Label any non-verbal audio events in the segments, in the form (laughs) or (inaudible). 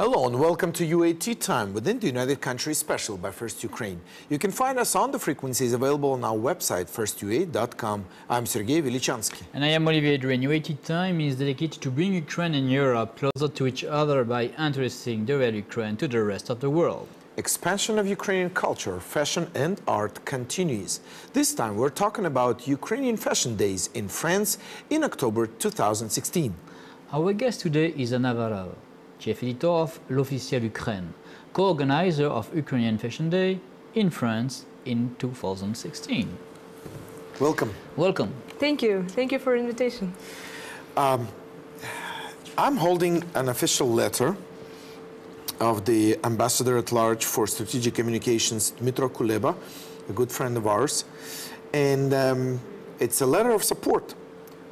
Hello and welcome to UA Tea Time within the United Countries Special by First Ukraine. You can find us on the frequencies available on our website, firstuaid.com. I'm Sergey Velichanskiy. And I am Olivier. UA Tea Time is dedicated to bring Ukraine and Europe closer to each other by introducing the real Ukraine to the rest of the world. Expansion of Ukrainian culture, fashion and art continues. This time we're talking about Ukrainian Fashion Days in France in October 2016. Our guest today is Anna Varava, chief editor of L'Officiel Ukraine, co-organizer of Ukrainian Fashion Day in France in 2016. Welcome. Welcome. Thank you. Thank you for invitation. I'm holding an official letter of the ambassador at large for strategic communications, Dmytro Kuleba, a good friend of ours. And um, it's a letter of support.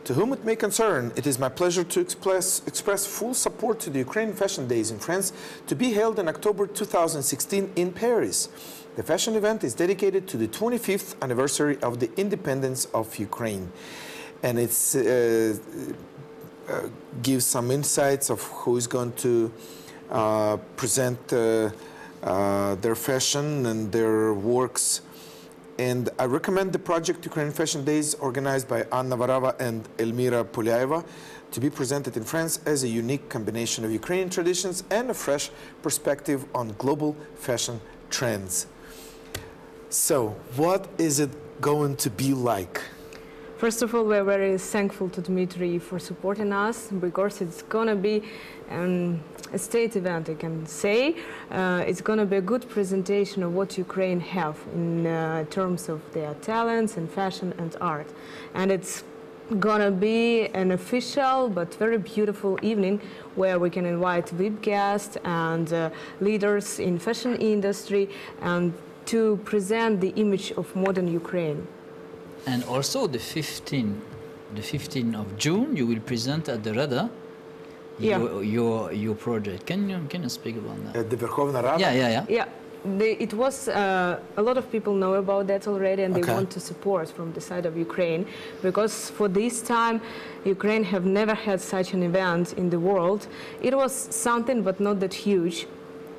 To whom it may concern, it is my pleasure to express, express full support to the Ukraine Fashion Days in France to be held in October 2016 in Paris. The fashion event is dedicated to the 25th anniversary of the independence of Ukraine. And it uh, uh, gives some insights of who is going to uh, present uh, uh, their fashion and their works. And I recommend the project Ukrainian Fashion Days organized by Anna Varava and Elmira Polyaeva to be presented in France as a unique combination of Ukrainian traditions and a fresh perspective on global fashion trends. So, what is it going to be like? First of all, we're very thankful to Dmitry for supporting us because it's gonna be um, a state event, I can say. Uh, it's gonna be a good presentation of what Ukraine have in uh, terms of their talents and fashion and art. And it's gonna be an official but very beautiful evening where we can invite VIP guests and uh, leaders in fashion industry and to present the image of modern Ukraine. And also the 15, the 15th of June, you will present at the Rada Yeah. your, your, your project. Can you, can you speak about that? At the Verkhovna Rada? Yeah, yeah, yeah. Yeah, they, it was uh, a lot of people know about that already, and Okay. they want to support from the side of Ukraine because for this time, Ukraine have never had such an event in the world. It was something, but not that huge.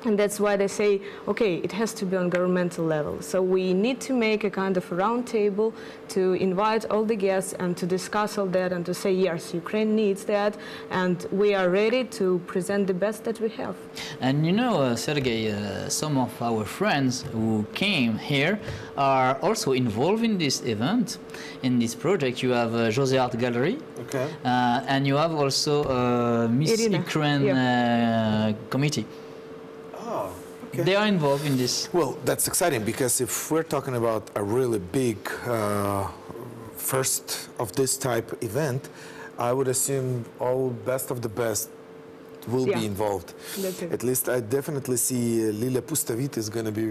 And that's why they say, okay, it has to be on governmental level. So we need to make a kind of a round table to invite all the guests and to discuss all that and to say, yes, Ukraine needs that, and we are ready to present the best that we have. And you know, uh, Sergey, uh, some of our friends who came here are also involved in this event, in this project. You have uh, José Art Gallery, Okay. uh, and you have also uh, Miss Irina, Ukraine uh, committee. Okay. They are involved in this. Well, that's exciting because if we're talking about a really big uh, first of this type event, I would assume all best of the best will Yeah. be involved. At least I definitely see uh, Lilia Pustovit is going to be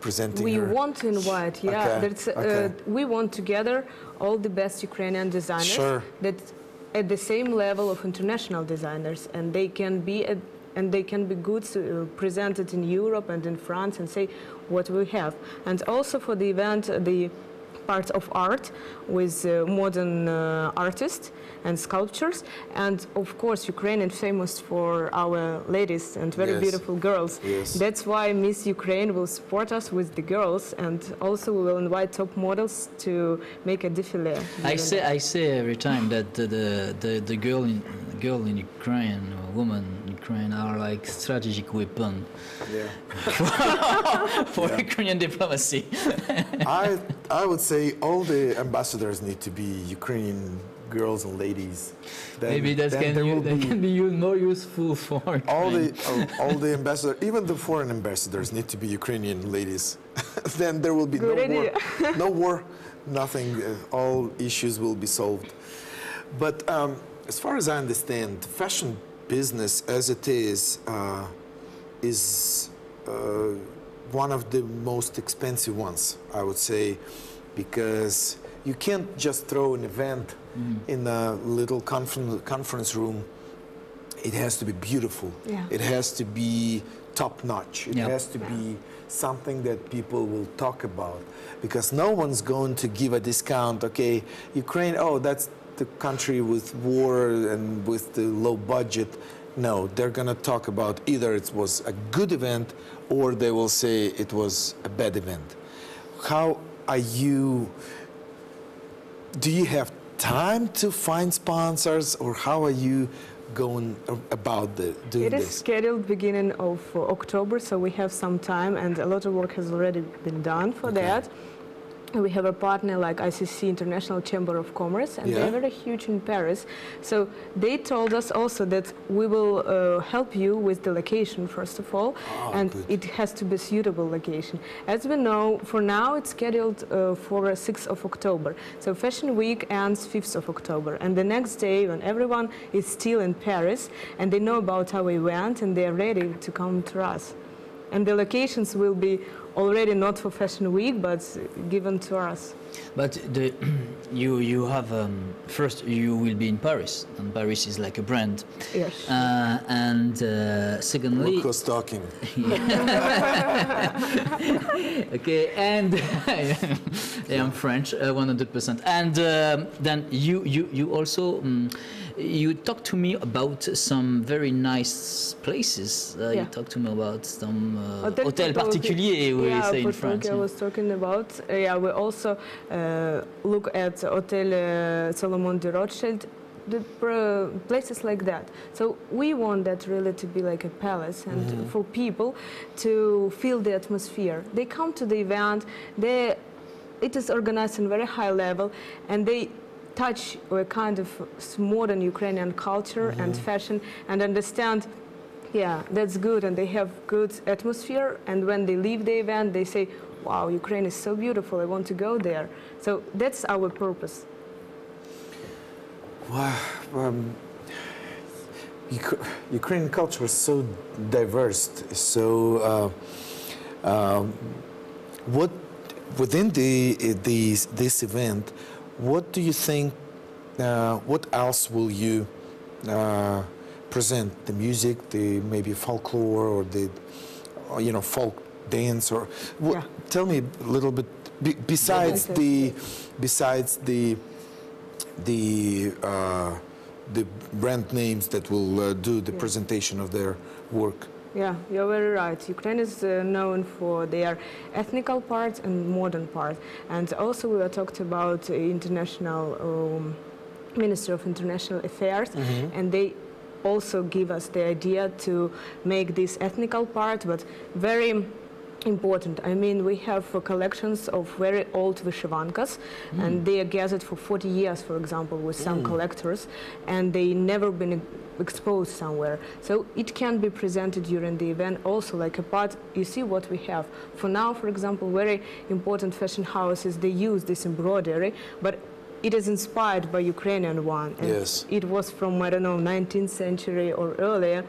presenting We her. want to invite, yeah. Okay, That's, uh, we want together all the best Ukrainian designers Sure. that at the same level of international designers, and they can be at, and they can be good uh, presented in Europe and in France and say what we have. And also for the event, uh, the part of art with uh, modern uh, artists and sculptures, and of course Ukraine is famous for our ladies and very Yes. beautiful girls. Yes. That's why Miss Ukraine will support us with the girls, and also we will invite top models to make a défilé. I say, I say every time that the the, the, the girl in girl in Ukraine, or woman in Ukraine, are like strategic weapon Yeah. (laughs) for Ukrainian diplomacy. (laughs) I, I would say all the ambassadors need to be Ukrainian girls and ladies. Then- Maybe that can, there that be- can be used more useful for all the Ukraine. all, (laughs) all the ambassadors, even the foreign ambassadors, need to be Ukrainian ladies. then there will be Good no war, no war, nothing. Uh, all issues will be solved. But um, as far as I understand, fashion business as it is uh, is uh, one of the most expensive ones, I would say, because you can't just throw an event in a little conference, conference room it has to be beautiful. Yeah. It has to be top notch. It Yeah. has to be something that people will talk about. Because no one's going to give a discount, okay, Ukraine, oh, that's the country with war and with the low budget. no, they're going to talk about either it was a good event or they will say it was a bad event. How are you? Do you have time to find sponsors, or how are you going about the, doing It is this? scheduled beginning of uh, October, so we have some time, and a lot of work has already been done for Okay. that. We have a partner like ICC International Chamber of Commerce, and Yeah. they're very huge in Paris. So they told us also that we will uh, help you with the location first of all, Ah, and good. it has to be suitable location. As we know, for now it's scheduled uh, for uh, 6th of October. So Fashion Week ends 5th of October, and the next day when everyone is still in Paris and they know about our event and they are ready to come to us. And the locations will be already not for Fashion Week, but given to us. But the, (clears throat) you you have um, first you will be in Paris, and Paris is like a brand. Yes. Uh, and uh, secondly, Look who's talking. (laughs) okay, and (laughs) yeah, I'm French, uh, 100%. And um then you you you also um, you talked to me about some very nice places. Uh, You Yeah. talked to me about some uh, Hotel hotel particulier we yeah, say in France. I yeah. was talking about. Uh, yeah, we also uh, look at Hotel uh, Salomon de Rothschild, the places like that. So we want that really to be like a palace and Mm-hmm. for people to feel the atmosphere. They come to the event, they, it is organized on very high level, and they touch a kind of modern Ukrainian culture and Mm-hmm. fashion and understand yeah, that's good, and they have good atmosphere. And when they leave the event, they say, "Wow, Ukraine is so beautiful. I want to go there." So that's our purpose. Wow, um, Uk- Ukrainian culture is so diverse. So, uh, um, what within the, the this event, what do you think? Uh, what else will you uh, present? The music, the maybe folklore, or the or, you know folk dance, or what, Yeah. tell me a little bit. Be, besides Yeah. the besides the the uh, the brand names that will uh, do the Yeah. presentation of their work. Yeah, you're very right. Ukraine is uh, known for their ethnical part and modern part. And also we were talked about international um, Minister of International Affairs, and they also give us the idea to make this ethnical part, but very important. I mean, we have uh, collections of very old vyshyvankas, and they are gathered for 40 years, for example, with some collectors, and they never been exposed somewhere. So it can be presented during the event also like a part, you see what we have. For now, for example, very important fashion houses, they use this embroidery, but it is inspired by Ukrainian one. And Yes. It was from, I don't know, 19th century or earlier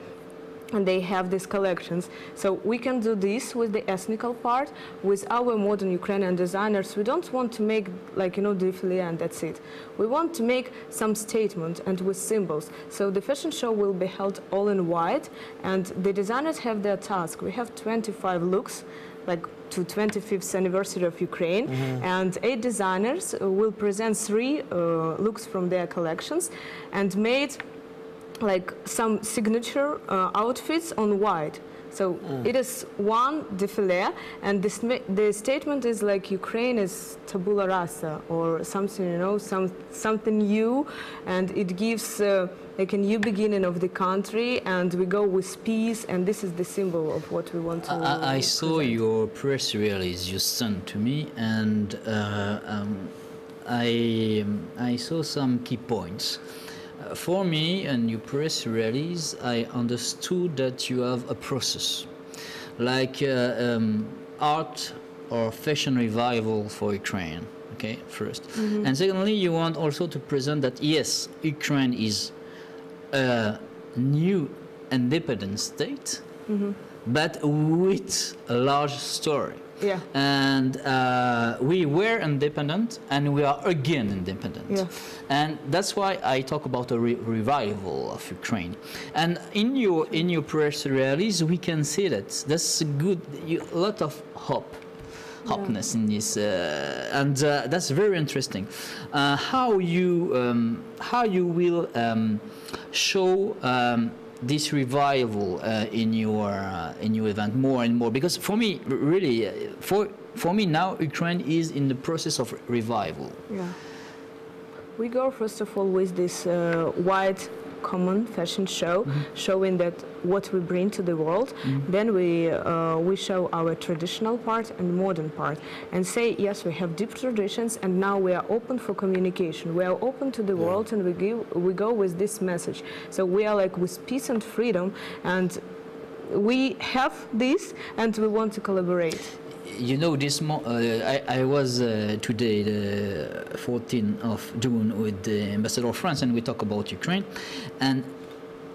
and they have these collections. So we can do this with the ethnical part. With our modern Ukrainian designers, we don't want to make like you know défilé and that's it. We want to make some statement and with symbols. So the fashion show will be held all in white, and the designers have their task. We have 25 looks, like to 25th anniversary of Ukraine, and eight designers will present three uh, looks from their collections, and made like some signature uh, outfits on white. So it is one défilé, and this the statement is like Ukraine is tabula rasa or something, you know, some something new, and it gives uh, like a new beginning of the country, and we go with peace, and this is the symbol of what we want to. I, I saw your press release you sent to me, and uh, um, I I saw some key points. For me, and your press release, I understood that you have a process, like uh, um, art or fashion revival for Ukraine. Okay, 1st and secondly, you want also to present that yes, Ukraine is a new independent state, but with a large story. Yeah. And uh, we were independent, and we are again independent. Yeah. And that's why I talk about a re- revival of Ukraine. And in your in your press release, we can see that that's a good, you, a lot of hope. Hopness in this, uh, and uh, that's very interesting. Uh, how you um, how you will um, show um, this revival uh, in your uh, in your event more and more? Because for me, really, uh, for for me now, Ukraine is in the process of revival. Yeah. We go first of all with this uh, common fashion show, showing that what we bring to the world. Then we uh, we show our traditional part and modern part, and say yes, we have deep traditions, and now we are open for communication. We are open to the world, and we give we go with this message. So we are like with peace and freedom, and we have this, and we want to collaborate. You know, this mo- uh, I, I was uh, today, the 14th of June, with the ambassador of France, and we talk about Ukraine. And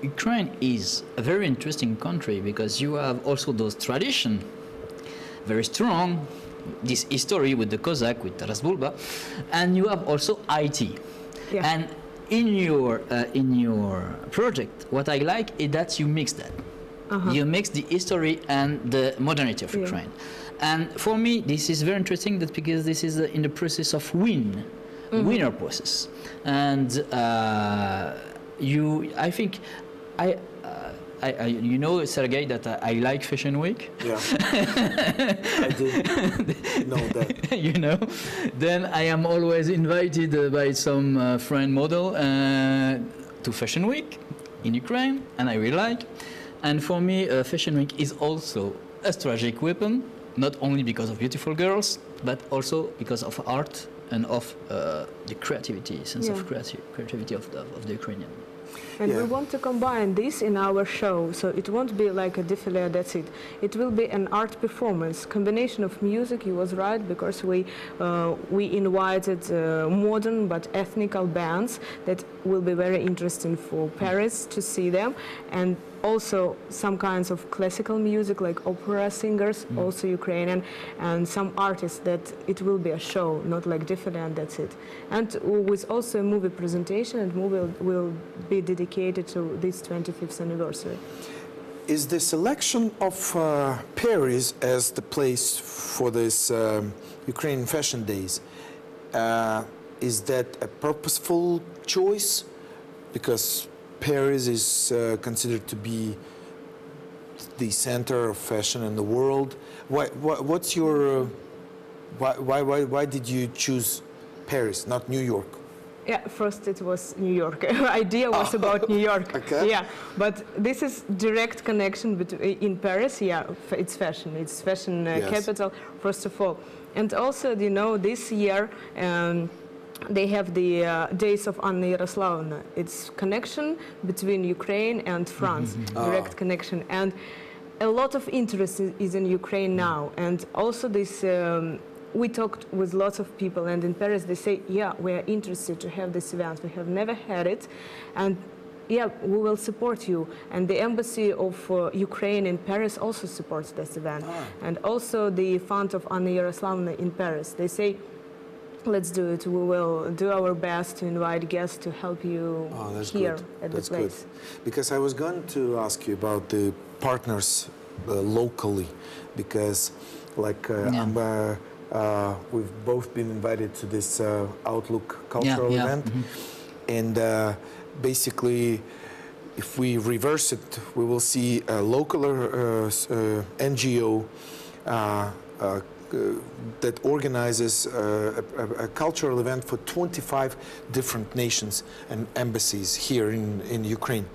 Ukraine is a very interesting country because you have also those tradition, very strong, this history with the Cossack, with Taras Bulba, and you have also IT. Yeah. And in your uh, in your project, what I like is that you mix that. You mix the history and the modernity of Yeah. Ukraine. And for me, this is very interesting that because this is uh, in the process of win, winner process. And uh, you, I think, I, uh, I, I, you know, Sergey, that I, I like Fashion Week. Yeah. (laughs) I did know that. (laughs) you know then i am always invited uh, by some uh, friend model uh, to fashion week in ukraine and i really like and for me uh, fashion week is also a strategic weapon not only because of beautiful girls but also because of art and of uh, the creativity sense Yeah. of creati- creativity of the, of the ukrainian And we want to combine this in our show, so it won't be like a défilé, that's it. It will be an art performance, combination of music. You was right because we uh, we invited uh, modern but ethnical bands that will be very interesting for Paris to see them, and also some kinds of classical music like opera singers, also Ukrainian, and some artists that it will be a show, not like défilé, and that's it. And with also a movie presentation, and movie will, will be dedicated to this 25th anniversary. Is the selection of uh, Paris as the place for this um, Ukrainian Fashion Days, uh, is that a purposeful choice? Because Paris is uh, considered to be the center of fashion in the world. Why, why, what's your, uh, why, why, why, did you choose Paris, not New York? Yeah, first it was New York. (laughs) Idea was about New York. (laughs) Okay. Yeah, but this is direct connection between in Paris. Yeah, f- it's fashion. It's fashion uh, Yes. capital first of all, and also you know this year. Um, they have the uh, days of Anna Yaroslavna. It's connection between Ukraine and France, direct connection, and a lot of interest is in Ukraine now, and also this. Um, we talked with lots of people, and in Paris they say, "Yeah, we are interested to have this event. We have never had it, and yeah, we will support you." And the embassy of uh, Ukraine in Paris also supports this event, and also the fund of Anna Yaroslavna in Paris. They say, "Let's do it. We will do our best to invite guests to help you Oh, that's here good. at that's the place." good. Because I was going to ask you about the partners uh, locally, because like uh, Yeah. I'm, uh, uh, we've both been invited to this uh, Outlook cultural yeah, event, and uh, basically. If we reverse it, we will see a local uh, uh, NGO uh, uh, g- that organizes uh, a, a, a cultural event for 25 different nations and embassies here in, in Ukraine.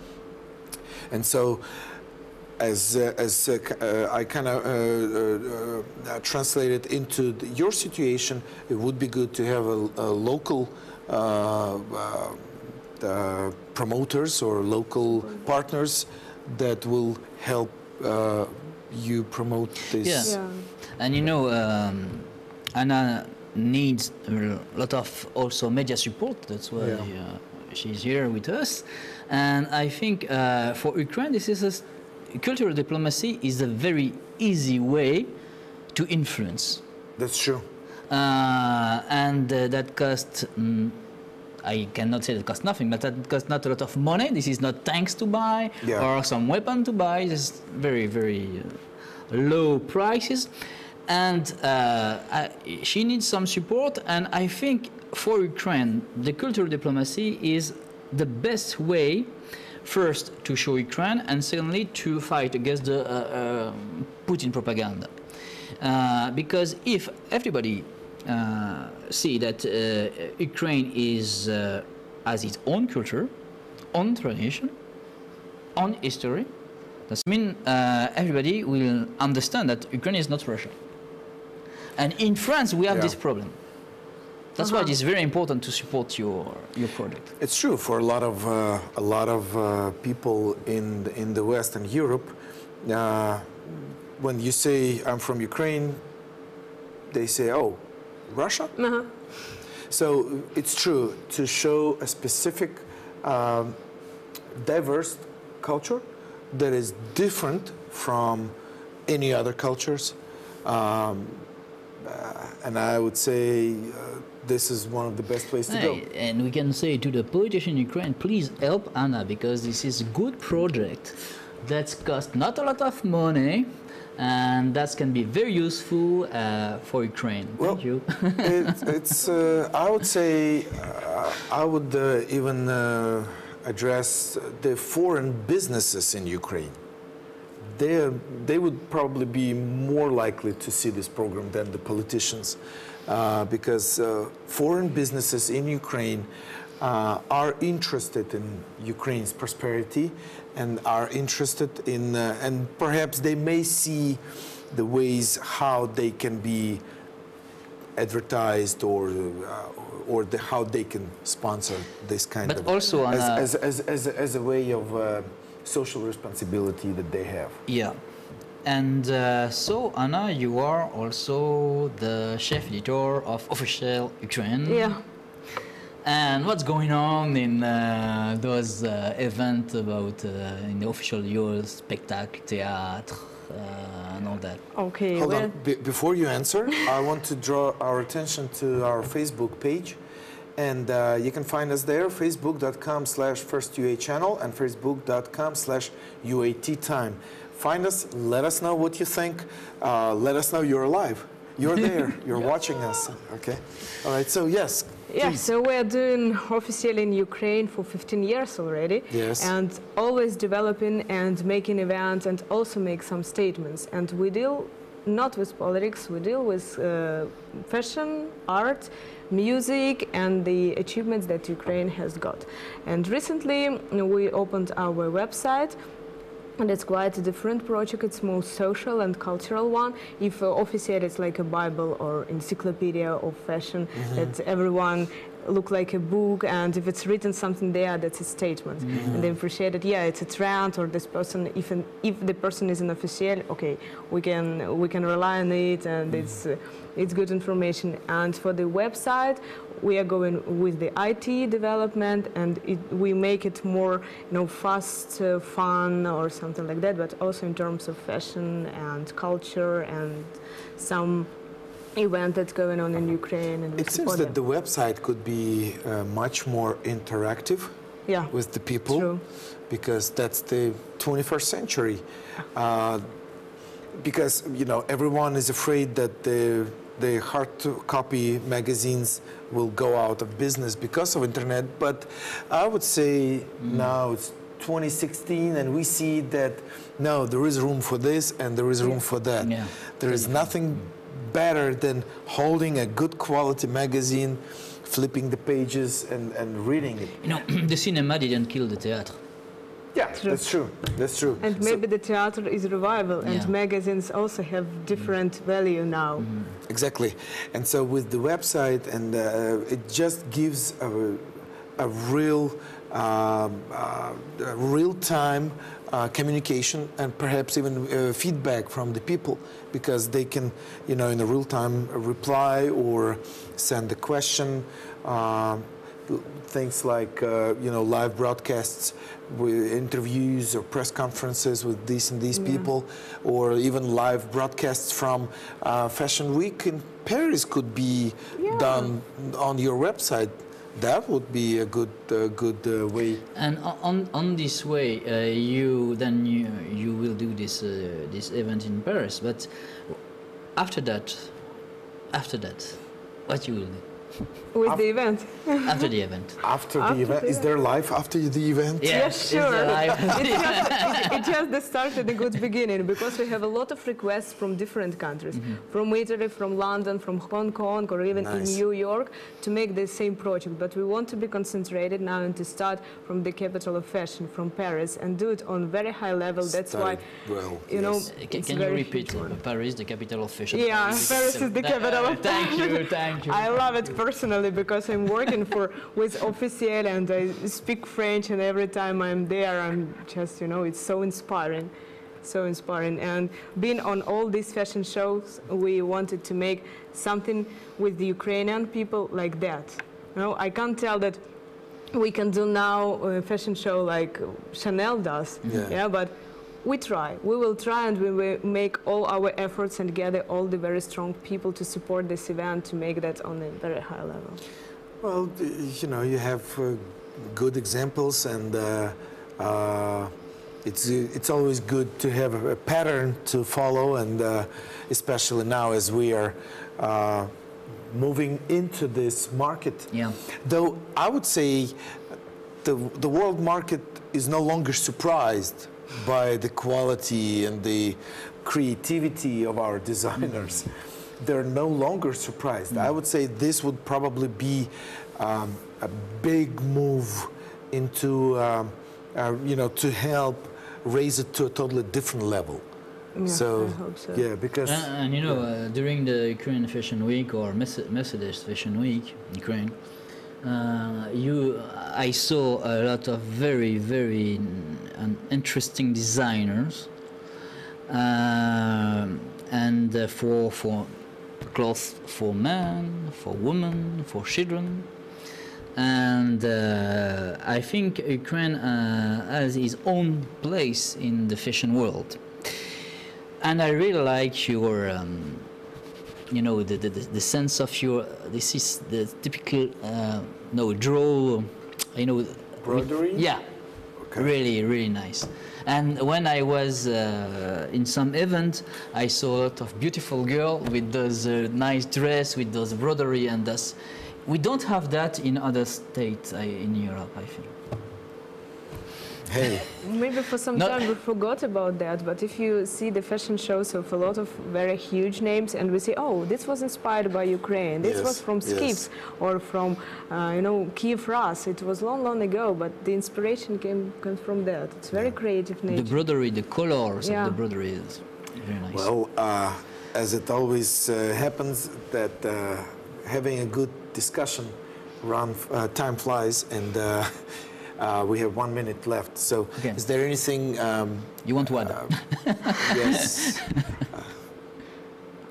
And so, as, uh, as uh, uh, I kind of uh, uh, uh, translated into the, your situation, it would be good to have a, a local uh, uh, uh, promoters or local partners that will help uh, you promote this. Yeah. Yeah. And you know, um, Anna needs a lot of also media support. That's why Yeah. uh, she's here with us. And I think uh, for Ukraine, this is a cultural diplomacy is a very easy way to influence. That's true. Uh, and uh, that cost mm, I cannot say that cost nothing, but that cost not a lot of money. This is not tanks to buy Yeah. or some weapon to buy. This is very, very uh, low prices. And uh, I, she needs some support. And I think for Ukraine, the cultural diplomacy is the best way First, to show Ukraine, and secondly, to fight against the uh, uh, Putin propaganda. Uh, because if everybody uh, see that uh, Ukraine is has its own culture, own tradition, own history, that means everybody will understand that Ukraine is not Russia. And in France, we have Yeah. this problem. That's why Uh-huh. it is very important to support your your project. It's true for a lot of uh, a lot of uh, people in the, in the West and Europe. Uh, when you say I'm from Ukraine, they say, "Oh, Russia." Uh-huh. So it's true to show a specific, um, diverse culture that is different from any other cultures. Um, and I would say uh, this is one of the best ways to go. And we can say to the politician in Ukraine, please help Anna because this is a good project that's cost not a lot of money and that can be very useful uh, for Ukraine. Well, Thank you. (laughs) it, it's, uh, I would say, uh, I would uh, even uh, address the foreign businesses in Ukraine. They, they would probably be more likely to see this program than the politicians uh, because uh, foreign businesses in Ukraine uh, are interested in Ukraine's prosperity and are interested in, uh, and perhaps they may see the ways how they can be advertised or uh, or the, how they can sponsor this kind But of also as, a- as, as, as, a- as a way of uh, social responsibility that they have. Yeah. And uh, so, Anna, you are also the chef editor of Officiel Ukraine. Yeah. And what's going on in uh, those uh, events about uh, in the official your spectacle, théâtre, uh, and all that? Okay. Hold well, on, Be- before you answer, I want to draw our attention to our Facebook page. And uh, you can find us there, facebook.com slash first UA channel and facebook.com slash UAT time. Find us, let us know what you think, uh, let us know you're alive. You're (laughs) there, you're watching us, okay? All right, so yes, Yeah, please. so we're doing officially in Ukraine for 15 years already. Yes. And always developing and making events and also make some statements. And we deal not with politics, we deal with uh, fashion, art, music, and the achievements that Ukraine has got. And recently we opened our website and it's quite a different project. It's more social and cultural one. If uh, Officiel is like a Bible or encyclopedia of fashion, that everyone look like a book, and if it's written something there, that's a statement. And they appreciate it. Yeah, it's a trend, or this person, even if the person is an official, okay, we can we can rely on it, and it's uh, it's good information. And for the website, we are going with the IT development, and it, we make it more, you know, fast, uh, fun, or something like that. But also in terms of fashion and culture and some event that's going on in Ukraine. And It seems support that them. the website could be uh, much more interactive yeah, with the people. true. because that's the 21st century. Uh, because you know everyone is afraid that the the hard to copy magazines will go out of business because of internet. But I would say now it's 2016, and we see that no, there is room for this and there is room for that. Yeah. There is nothing better than holding a good quality magazine, flipping the pages and, and reading it. You know, (clears throat) the cinema didn't kill the theater. Yeah, that's true. That's true. And So- maybe the theater is revival, and Yeah. magazines also have different value now. Exactly. And so with the website, and uh, it just gives a, a real, um, uh, real-time uh, communication and perhaps even uh, feedback from the people because they can, you know, in a real-time reply or send a question. Um, things like uh, you know live broadcasts with interviews or press conferences with these and these people or even live broadcasts from uh, fashion week in paris could be Yeah. done on your website that would be a good uh, good uh, way And on on this way, uh, you then you you will do this uh, this event in Paris. But after that, after that, what you will do? With (laughs) the event. after the event. After, After the event, the is there life after the event? Yes, it's sure. It just, (laughs) it just the start at a good beginning because we have a lot of requests from different countries, mm-hmm. from Italy, from London, from Hong Kong, or even Nice. in New York to make the same project. But we want to be concentrated now and to start from the capital of fashion, from Paris, and do it on very high level. That's why, well, you know. Can, can you repeat huge one. Paris, the capital of fashion? Yeah, Paris is the capital of (laughs) Thank you, thank you. I love it personally because I'm working for (laughs) with Officiel and I speak French and every time I'm there I'm just you know it's so inspiring so inspiring. And being on all these fashion shows we wanted to make something with the Ukrainian people like that. You know I can't tell that we can do now a fashion show like Chanel does. Yeah. yeah but we try. We will try and we will make all our efforts and gather all the very strong people to support this event to make that on a very high level. Well, you know, you have uh, good examples, and uh, uh, it's uh, it's always good to have a, a pattern to follow, and uh, especially now as we are uh, moving into this market. Yeah. Though I would say the the world market is no longer surprised by the quality and the creativity of our designers. They're no longer surprised. I would say this would probably be um, a big move into, um, uh, you know, to help raise it to a totally different level. Yeah, so, I hope so. yeah, because Uh, and you know, uh, during the Ukraine Fashion Week or Mes- Mercedes Fashion Week, Ukraine, uh, you, I saw a lot of very, very um, interesting designers, um, and uh, for for clothes for men, for women, for children. And uh, I think Ukraine uh, has its own place in the fashion world and I really like your, um, you know, the, the, the sense of your. This is the typical, uh, no, draw, you know. Broderie? Yeah. Really, really nice. And when I was uh, in some event, I saw a lot of beautiful girl with those uh, nice dress, with those broderie and those. We don't have that in other states uh, in Europe, I think. Hey, (laughs) Maybe for some Not- time we forgot about that, but if you see the fashion shows of a lot of very huge names and we say, oh, this was inspired by Ukraine, this Yes, was from yes. Skips or from, uh, you know, Kiev Rus. It was long, long ago, but the inspiration came, came from that. It's very creative The nature. broderie, the colors Yeah. of the broderie is very nice. Well, uh, as it always uh, happens, that uh, having a good discussion, run, uh, time flies, and (laughs) uh, uh, we have one minute left. So, Okay. is there anything? Um, you want to add? yes.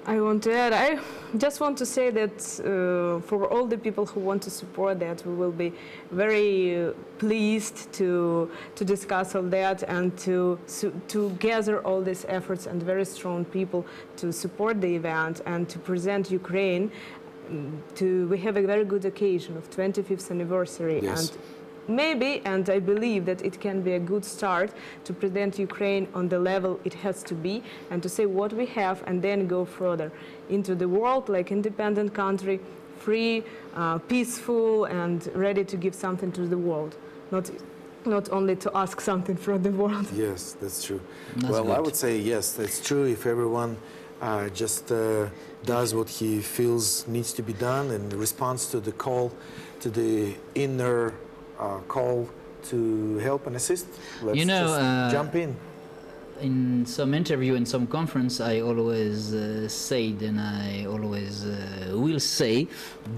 I want to add, I just want to say that uh, for all the people who want to support that, we will be very uh, pleased to to discuss all that and to to gather all these efforts and very strong people to support the event and to present Ukraine. mm, To we have a very good occasion of 25th anniversary Yes. and maybe and i believe that it can be a good start to present ukraine on the level it has to be and to say what we have and then go further into the world like independent country free uh, peaceful and ready to give something to the world not not only to ask something from the world (laughs) Yes, that's true. That's well, I would say yes, that's true. If everyone uh, just uh, does what he feels needs to be done and responds to the call, to the inner call to help and assist, let's You know, just uh, jump in. in some interview in some conference i always uh, said and i always uh, will say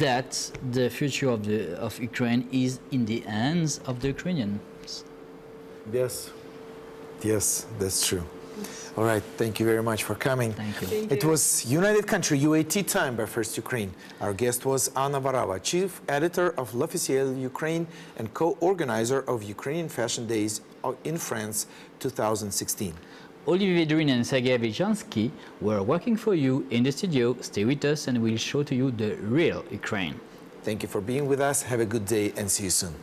that the future of the of ukraine is in the hands of the ukrainians Yes, yes, that's true. All right, thank you very much for coming. thank you Thank It you. was United Country UA Tea time by First Ukraine. Our guest was Anna Varava, chief editor of L'Officiel Ukraine and co-organizer of Ukrainian Fashion Days in France 2016. olivier Vedrine and sergei Vichansky were working for you in the studio stay with us and we'll show to you the real ukraine Thank you for being with us. Have a good day and see you soon.